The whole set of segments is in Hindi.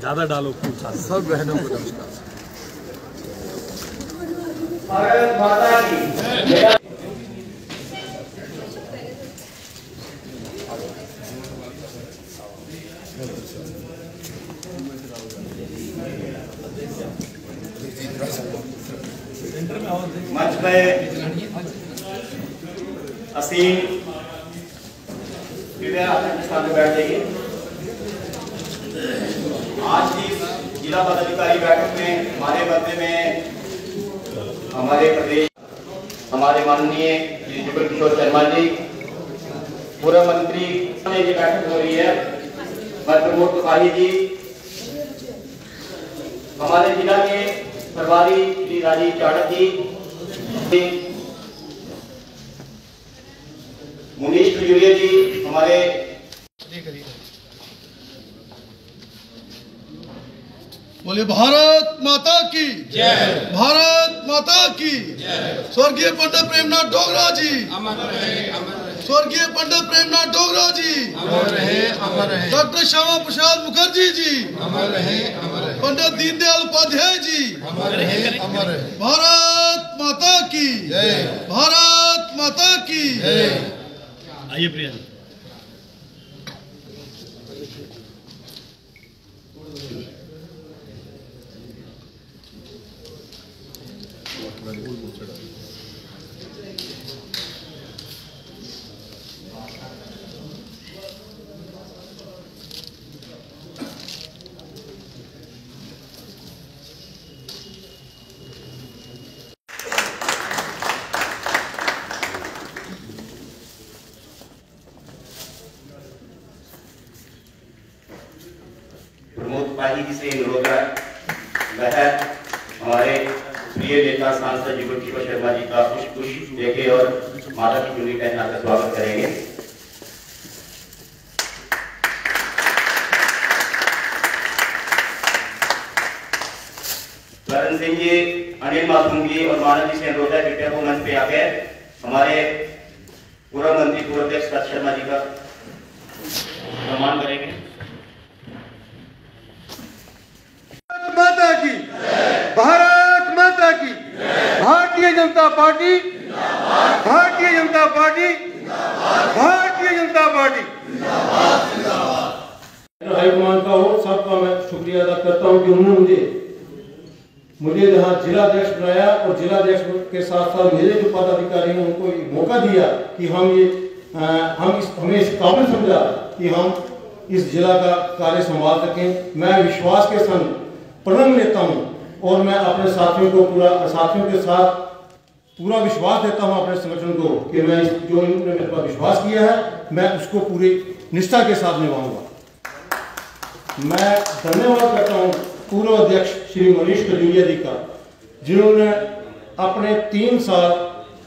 ज़्यादा डालो। सब बहनों को नमस्कार। मंच पे असीम स्थान पर बैठ जाइए आज की जिला पदाधिकारी बैठक में, हमारे मध्य में हमारे प्रदेश, हमारे माननीय श्री जुगल किशोर शर्मा जी, पूर्व मंत्री ये बैठक हो रही है। मैं प्रमोद त्रिपाठी जी, हमारे जिला के प्रभारी श्री राजीव चाणक जी मुनीश खजूरिया जी, हमारे बोले भारत माता की। जय। भारत माता की। स्वर्गीय पंडित प्रेमनाथ डोगरा जी। स्वर्गीय पंडित प्रेमनाथ डोगरा जी। अमर रहे अमर रहे। डॉक्टर श्यामा प्रसाद मुखर्जी जी। अमर रहे अमर रहे। पंडित दीनदयाल उपाध्याय जी। अमर रहे अमर रहे। भारत माता की। जय। भारत माता की। आइए प्रिया प्रमोद पाही जी से अनुरोध है वह प्रिय नेता सांसद जुगल किशोर शर्मा जी का पुष्प पुष्प देखे और माता की चुनरी पहना कर स्वागत करेंगे। वरुण सिंह जी, अनिल और मानव जी मंच पे आके हमारे पूर्व मंत्री पूर्व अध्यक्ष शर्मा जी का सम्मान करेंगे माता की भारत माता की Bharatiya Janata party Bharatiya Janata party Bharatiya Janata party. High command का सबका मैं शुक्रिया अदा करता हूँ कि उन्होंने मुझे मुझे बनाया और के साथ साथ मेरे जो पदाधिकारी हैं उनको मौका दिया कि हम ये अ, हम इस हमें इस काबिल समझा कि हम इस जिला का कार्य संभाल सकें। मैं विश्वास के संग प्रण लेता हूँ और मैं अपने साथियों को पूरा साथियों के साथ पूरा विश्वास देता हूँ अपने संगठन को कि मैं जो इन्होंने मेरे पर विश्वास किया है, मैं उसको पूरी निष्ठा के साथ निभाऊँगा। मैं धन्यवाद करता हूँ पूर्व अध्यक्ष श्री मनीष खजूरिया जी का, जिन्होंने अपने तीन साल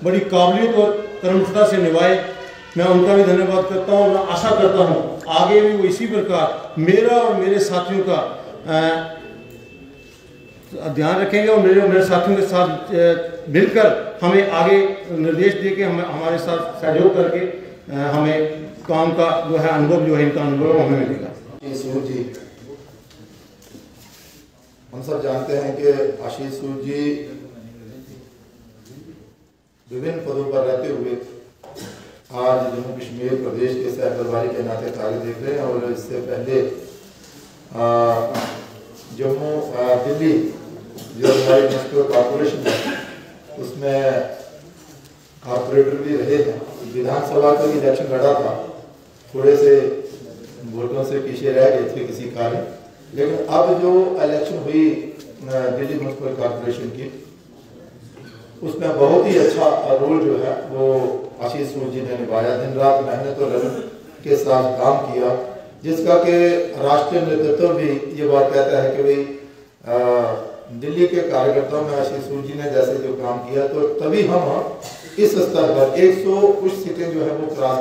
बड़ी काबिलियत और कर्मठता से निभाए। मैं उनका भी धन्यवाद करता हूँ, मैं आशा करता हूँ आगे भी वो इसी प्रकार मेरा और मेरे साथियों का ध्यान रखेंगे और मेरे मेरे साथियों के साथ मिलकर हमें आगे निर्देश दे के हमें, हमारे साथ सहयोग करके हमें काम का जो है अनुभव जो है, इनका अनुभव हमें मिलेगा। जी हम सब जानते हैं कि आशीष सूर जी विभिन्न पदों पर रहते हुए आज जम्मू कश्मीर प्रदेश के सह प्रभारी के नाते कार्य देख रहे हैं और इससे पहले जम्मू दिल्ली जो हमारी म्यूनसिपल कॉरपोरेशन है, उसमें कॉर्पोरेटर भी रहे हैं। विधानसभा का भी इलेक्शन लड़ा था। थोड़े से वोटों से पीछे रह गए थे किसी कारण। लेकिन अब जो इलेक्शन हुई दिल्ली म्यूनसिपल कॉरपोरेशन की, उसमें बहुत ही अच्छा रोल जो है, वो आशीष सूर जी ने निभाया। दिन रात मेहनत और लगन के साथ काम किया, जिसका कि राष्ट्रीय नेतृत्व भी ये बात कहता है कि भाई दिल्ली के कार्यकर्ताओं में आशीष सूर जी ने जैसे जो काम किया तो तभी हम इस स्तर पर 100 कुछ सीटें जो है वो क्रॉस